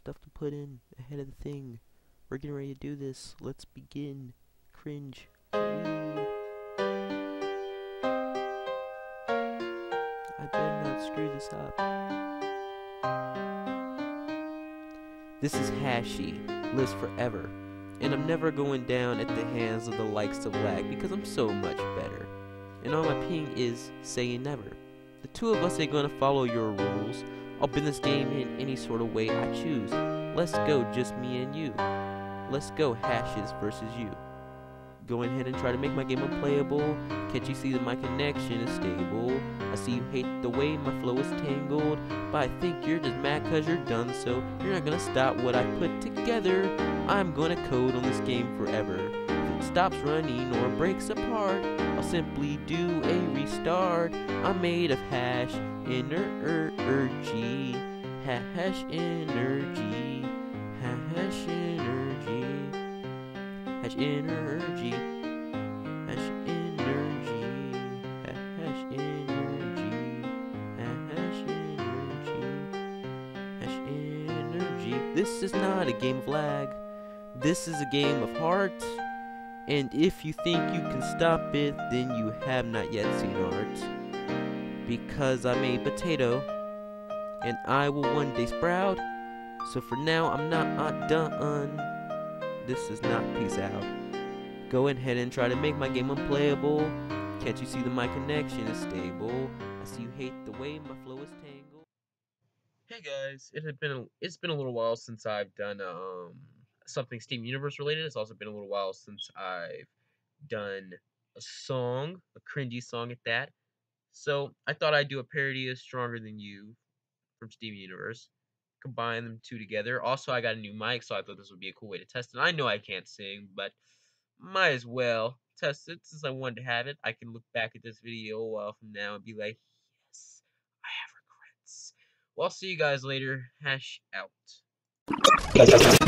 stuff to put in ahead of the thing. We're getting ready to do this. Let's begin. Cringe. I better not screw this up. This is Hashy, lives forever, and I'm never going down at the hands of the likes of Lag because I'm so much better. And all my ping is saying never. The two of us ain't gonna follow your rules. I'll bend this game in any sort of way I choose. Let's go, just me and you. Let's go, hashes versus you. Go ahead and try to make my game unplayable. Can't you see that my connection is stable? I see you hate the way my flow is tangled. But I think you're just mad cause you're done so. You're not gonna stop what I put together. I'm gonna code on this game forever. Stops running or breaks apart, I'll simply do a restart. I'm made of hash energy. Hash energy. Hash energy. Hash energy. Hash energy. Hash energy. Hash energy. Hash energy. This is not a game of lag. This is a game of heart. And if you think you can stop it, then you have not yet seen art. Because I'm a potato, and I will one day sprout. So for now, I'm not done. This is not peace out. Go ahead and try to make my game unplayable. Can't you see that my connection is stable? I see you hate the way my flow is tangled. Hey guys, it had been a, it's been a little while since I've done um something Steven Universe related. It's also been a little while since I've done a song, a cringy song at that. So I thought I'd do a parody of Stronger Than You from Steven Universe. Combine them two together. Also, I got a new mic, so I thought this would be a cool way to test it. I know I can't sing, but might as well test it since I wanted to have it. I can look back at this video a while from now and be like, yes, I have regrets. Well, I'll see you guys later. Hash out. Gracias.